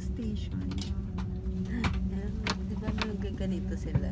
station. Eh, Di ba sila?